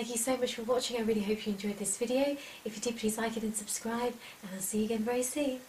Thank you so much for watching. I really hope you enjoyed this video. If you did, please like it and subscribe, and I'll see you again very soon.